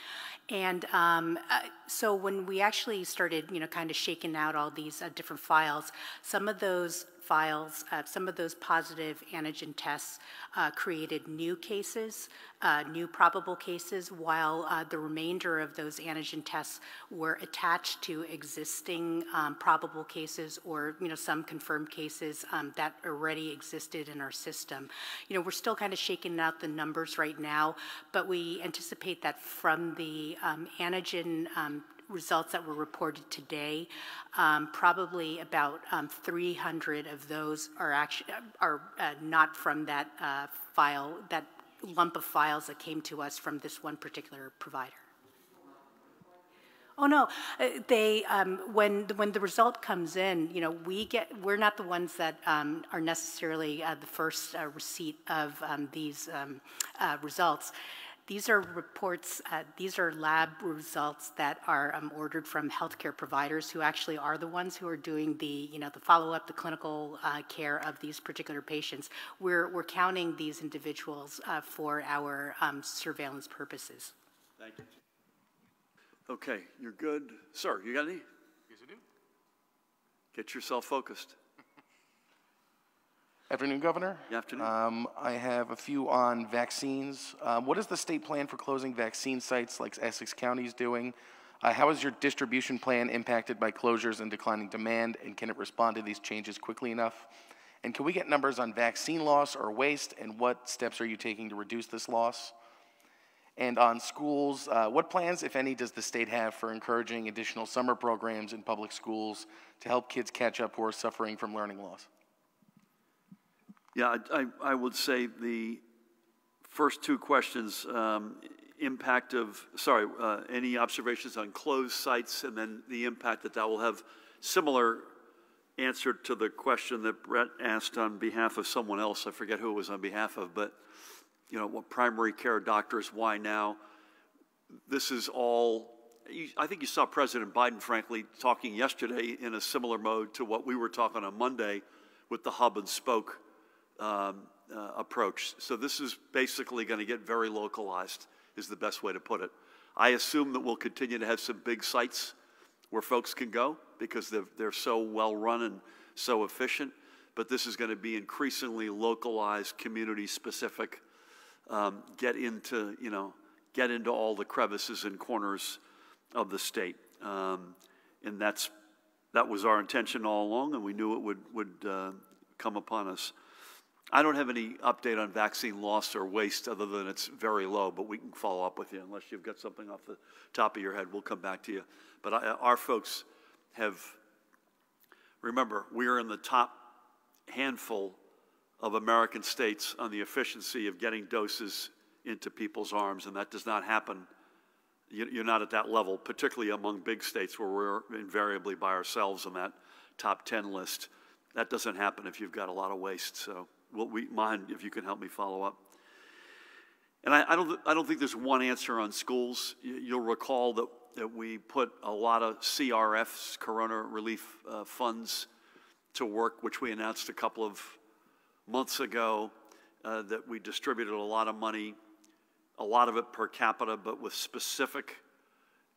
and um, uh, so when we actually started, you know, kind of shaking out all these uh, different files, some of those files, uh, some of those positive antigen tests uh, created new cases, uh, new probable cases, while uh, the remainder of those antigen tests were attached to existing um, probable cases or, you know, some confirmed cases um, that already existed in our system. You know, we're still kind of shaking out the numbers right now, but we anticipate that from the um, antigen um, results that were reported today, um, probably about um, 300 of those are actually are uh, not from that uh, file, that lump of files that came to us from this one particular provider. Oh no, uh, they um, when when the result comes in, you know, we get we're not the ones that um, are necessarily uh, the first uh, receipt of um, these um, uh, results. These are reports, uh, these are lab results that are um, ordered from healthcare providers who actually are the ones who are doing the, you know, the follow-up, the clinical uh, care of these particular patients. We're, we're counting these individuals uh, for our um, surveillance purposes. Thank you. Okay, you're good. Sir, you got any? Yes, I do. Get yourself focused. Afternoon, Governor. Good afternoon. Um, I have a few on vaccines. Um, what is the state plan for closing vaccine sites like Essex County is doing? Uh, how is your distribution plan impacted by closures and declining demand, and can it respond to these changes quickly enough? And can we get numbers on vaccine loss or waste, and what steps are you taking to reduce this loss? And on schools, uh, what plans, if any, does the state have for encouraging additional summer programs in public schools to help kids catch up who are suffering from learning loss? Yeah, I, I, would say the first two questions, um, impact of, sorry, uh, any observations on closed sites and then the impact that that will have. Similar answer to the question that Brett asked on behalf of someone else. I forget who it was on behalf of, but you know, what primary care doctors, why now? This is all. I think you saw President Biden, frankly, talking yesterday in a similar mode to what we were talking on Monday with the hub and spoke um, uh, approach. So this is basically going to get very localized, is the best way to put it. I assume that we'll continue to have some big sites where folks can go because they're, they're so well run and so efficient. But this is going to be increasingly localized, community specific. Um, get into you know get into all the crevices and corners of the state, um, and that's that was our intention all along, and we knew it would would uh, come upon us. I don't have any update on vaccine loss or waste other than it's very low, but we can follow up with you unless you've got something off the top of your head. We'll come back to you. But I, our folks have, remember, we are in the top handful of American states on the efficiency of getting doses into people's arms, and that does not happen. You- You're not at that level, particularly among big states where we're invariably by ourselves on that top 10 list. That doesn't happen if you've got a lot of waste. So, will we mind if you can help me follow up? And I, I don't, I don't think there's one answer on schools. You, you'll recall that, that we put a lot of CRFs, Corona Relief uh, Funds, to work, which we announced a couple of months ago, uh, that we distributed a lot of money, a lot of it per capita, but with specific,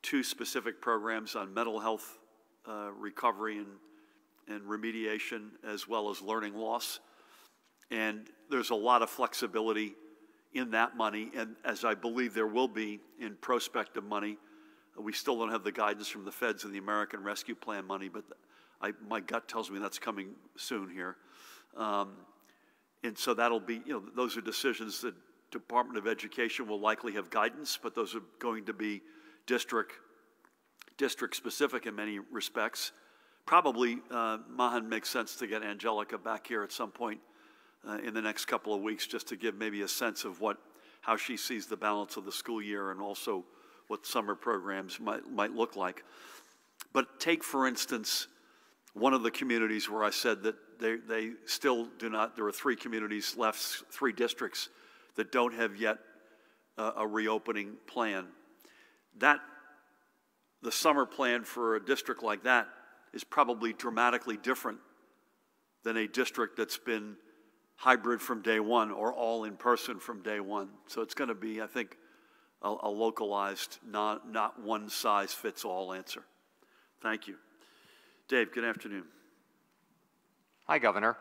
two specific programs on mental health uh, recovery and, and remediation, as well as learning loss. And there's a lot of flexibility in that money, and as I believe there will be in prospective money. We still don't have the guidance from the feds and the American Rescue Plan money, but I, my gut tells me that's coming soon here. Um, and so that'll be, you know, those are decisions that Department of Education will likely have guidance, but those are going to be district district specific in many respects. Probably, uh, Mahen makes sense to get Angelica back here at some point uh, in the next couple of weeks just to give maybe a sense of what how she sees the balance of the school year and also what summer programs might might look like. But take for instance one of the communities where I said that they, they still do not, there are three communities left, three districts that don't have yet uh, a reopening plan. That, the summer plan for a district like that is probably dramatically different than a district that's been hybrid from day one or all in person from day one. So it's going to be, I think, a, a localized, not, not one size fits all answer. Thank you. Dave, good afternoon. Hi, Governor.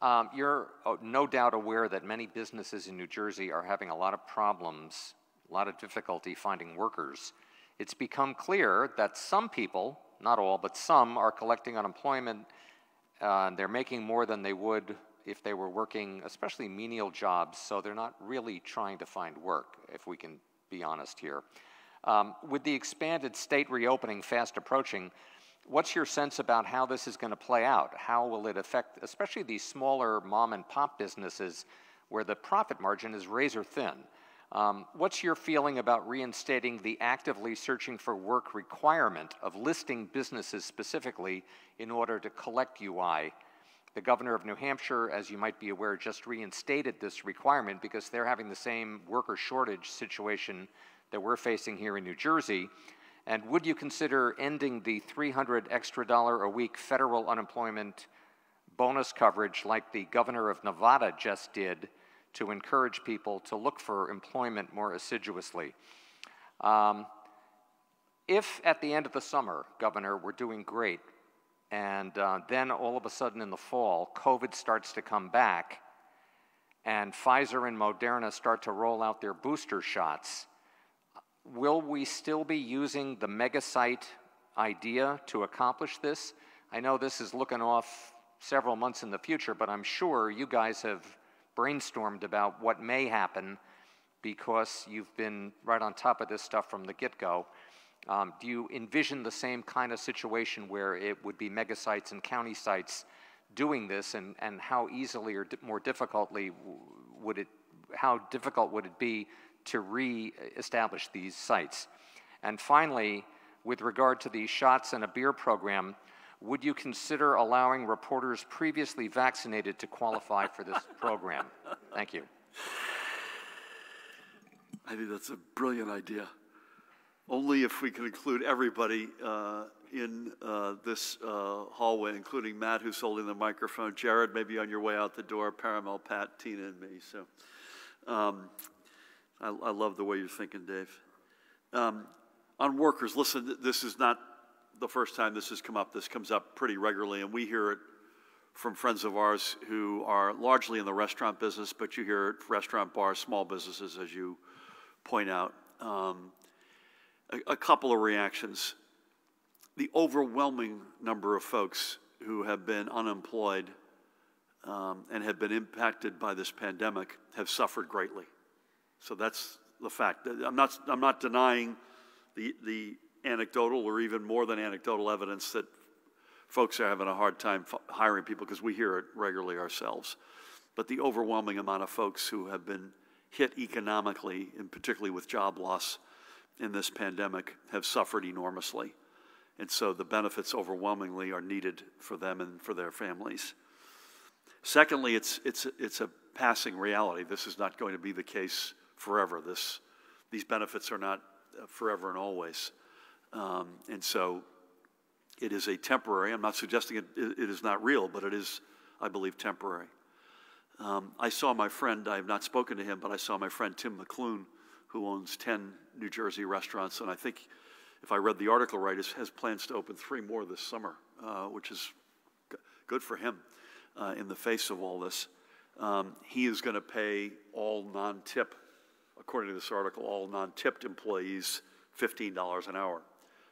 Um, you're oh, no doubt aware that many businesses in New Jersey are having a lot of problems, a lot of difficulty finding workers. It's become clear that some people, not all, but some, are collecting unemployment. Uh, they're making more than they would if they were working, especially menial jobs, so they're not really trying to find work, if we can be honest here. Um, with the expanded state reopening fast approaching, What's your sense about how this is going to play out? How will it affect, especially these smaller mom and pop businesses where the profit margin is razor thin? Um, what's your feeling about reinstating the actively searching for work requirement of listing businesses specifically in order to collect UI? The governor of New Hampshire, as you might be aware, just reinstated this requirement because they're having the same worker shortage situation that we're facing here in New Jersey. And would you consider ending the 300 extra dollar a week federal unemployment bonus coverage like the governor of Nevada just did to encourage people to look for employment more assiduously? Um, if at the end of the summer, Governor, we're doing great, and uh, then all of a sudden in the fall, COVID starts to come back, and Pfizer and Moderna start to roll out their booster shots, will we still be using the megasite idea to accomplish this? I know this is looking off several months in the future, but I'm sure you guys have brainstormed about what may happen because you've been right on top of this stuff from the get go. Um, do you envision the same kind of situation where it would be megasites and county sites doing this, and, and how easily or di more difficultly would it, how difficult would it be to re-establish these sites. And finally, with regard to the shots and a beer program, would you consider allowing reporters previously vaccinated to qualify for this program? Thank you. I think that's a brilliant idea. Only if we can include everybody uh, in uh, this uh, hallway, including Matt, who's holding the microphone, Jared, maybe on your way out the door, Parimal, Pat, Tina, and me. So, um, I, I love the way you're thinking, Dave. Um, on workers, listen, this is not the first time this has come up. This comes up pretty regularly, and we hear it from friends of ours who are largely in the restaurant business, but you hear it restaurant bars, small businesses, as you point out. Um, a, a couple of reactions. The overwhelming number of folks who have been unemployed um, and have been impacted by this pandemic have suffered greatly. So that's the fact. I'm not, I'm not denying the, the anecdotal or even more than anecdotal evidence that folks are having a hard time hiring people because we hear it regularly ourselves. But the overwhelming amount of folks who have been hit economically, and particularly with job loss in this pandemic, have suffered enormously. And so the benefits overwhelmingly are needed for them and for their families. Secondly, it's, it's, it's a passing reality. This is not going to be the case forever. This, these benefits are not uh, forever and always. Um, and so it is a temporary, I'm not suggesting it, it is not real, but it is, I believe, temporary. Um, I saw my friend, I have not spoken to him, but I saw my friend Tim McLoone, who owns 10 New Jersey restaurants, and I think, if I read the article right, has plans to open three more this summer, uh, which is good for him uh, in the face of all this. Um, he is going to pay all non tip, according to this article, all non tipped employees $15 an hour.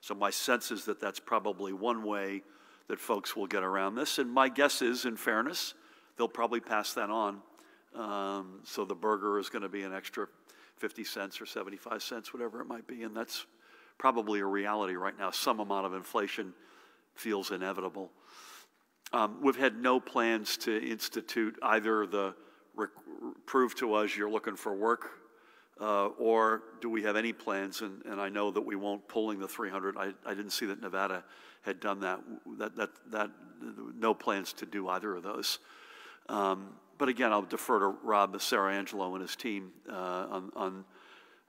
So my sense is that that's probably one way that folks will get around this. And my guess is, in fairness, they'll probably pass that on. Um, so the burger is going to be an extra 50 cents or 75 cents, whatever it might be. And that's probably a reality right now. Some amount of inflation feels inevitable. Um, we've had no plans to institute either the prove to us you're looking for work uh, or do we have any plans? And, and I know that we won't pulling the 300. I, I didn't see that Nevada had done that. That, that, that no plans to do either of those. Um, but again, I'll defer to Rob Asaro-Angelo and his team uh, on, on,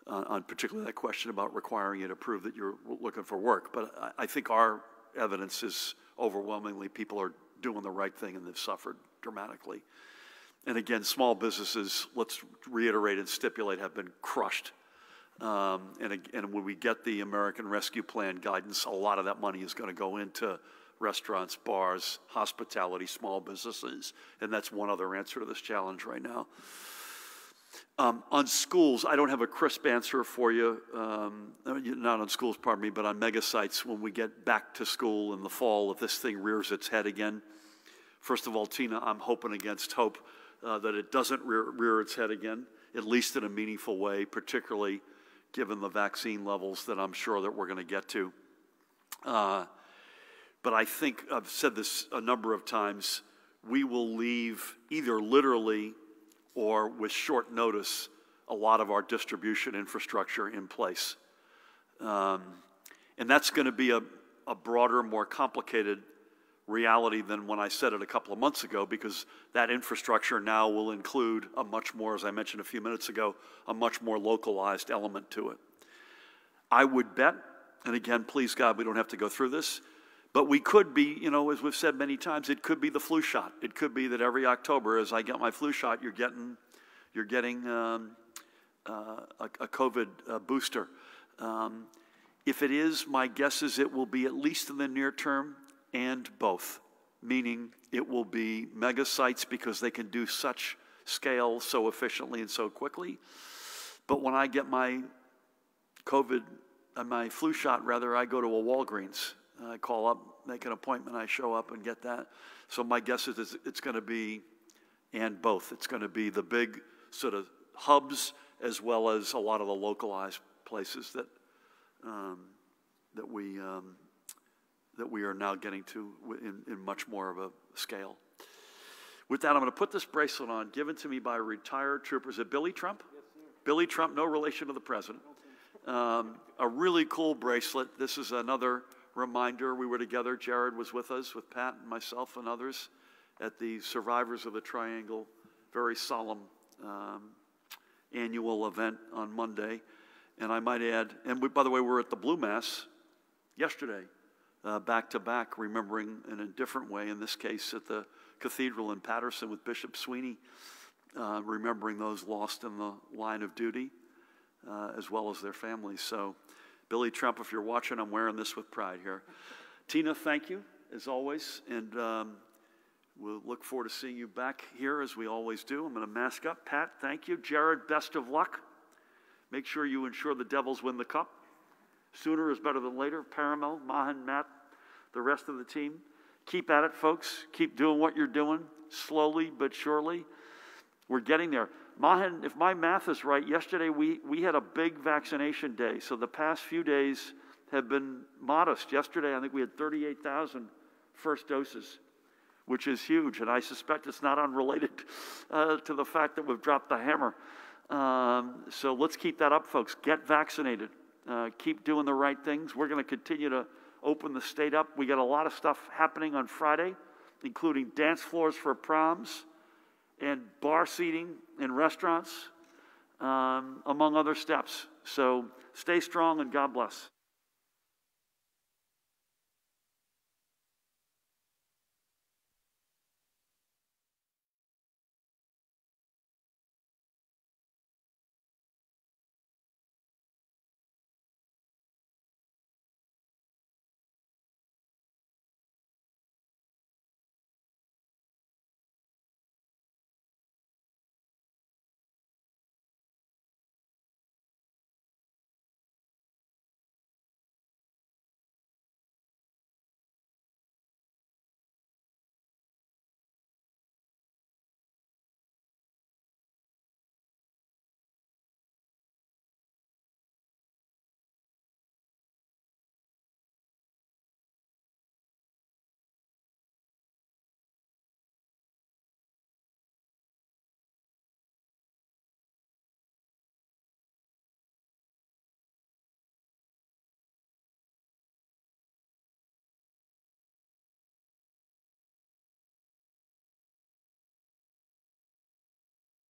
on particularly that question about requiring you to prove that you're looking for work. But I, I think our evidence is overwhelmingly people are doing the right thing and they've suffered dramatically. And again, small businesses, let's reiterate and stipulate, have been crushed. Um, and, and when we get the American Rescue Plan guidance, a lot of that money is going to go into restaurants, bars, hospitality, small businesses. And that's one other answer to this challenge right now. Um, on schools, I don't have a crisp answer for you, um, not on schools, pardon me, but on mega sites when we get back to school in the fall, if this thing rears its head again. First of all, Tina, I'm hoping against hope uh, that it doesn't rear, rear its head again, at least in a meaningful way, particularly given the vaccine levels that I'm sure that we're going to get to. Uh, but I think I've said this a number of times. We will leave either literally or with short notice a lot of our distribution infrastructure in place. Um, and that's going to be a, a broader, more complicated reality than when I said it a couple of months ago because that infrastructure now will include a much more, as I mentioned a few minutes ago, a much more localized element to it. I would bet, and again, please God, we don't have to go through this, but we could be, you know, as we've said many times, it could be the flu shot. It could be that every October, as I get my flu shot, you're getting, you're getting um, uh, a, a, COVID uh, booster. Um, if it is, my guess is it will be at least in the near term and both, meaning it will be mega sites because they can do such scale so efficiently and so quickly. But when I get my COVID, uh, my flu shot, rather, I go to a Walgreens. I call up, make an appointment, I show up and get that. So my guess is it's going to be and both. It's going to be the big sort of hubs as well as a lot of the localized places that um, that we um, that we are now getting to in, in much more of a scale. With that, I'm going to put this bracelet on, given to me by retired trooper. Is it Billy Trump? Yes, Billy Trump, no relation to the president. Um, a really cool bracelet. This is another reminder. We were together. Jared was with us, with Pat and myself and others, at the Survivors of the Triangle, very solemn um, annual event on Monday. And I might add, and we, by the way, we're at the Blue Mass yesterday uh, back to back, remembering in a different way, in this case at the cathedral in Paterson with Bishop Sweeney, uh, remembering those lost in the line of duty, uh, as well as their families. So, Billy Trump, if you're watching, I'm wearing this with pride here. Tina, thank you, as always, and um, we'll look forward to seeing you back here as we always do. I'm going to mask up. Pat, thank you. Jared, best of luck. Make sure you ensure the Devils win the cup. Sooner is better than later. Parimal, Mahen, Matt, the rest of the team. Keep at it, folks. Keep doing what you're doing, slowly but surely. We're getting there. Mahen, if my math is right, yesterday we, we had a big vaccination day. So the past few days have been modest. Yesterday, I think we had 38,000 first doses, which is huge. And I suspect it's not unrelated uh, to the fact that we've dropped the hammer. Um, so let's keep that up, folks. Get vaccinated. Uh, keep doing the right things. We're going to continue to open the state up. We got a lot of stuff happening on Friday, including dance floors for proms and bar seating in restaurants, um, among other steps. So stay strong and God bless.